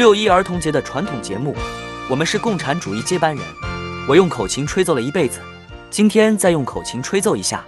六一儿童节的传统节目我们是共产主义接班人。我用口琴吹奏了一辈子今天再用口琴吹奏一下。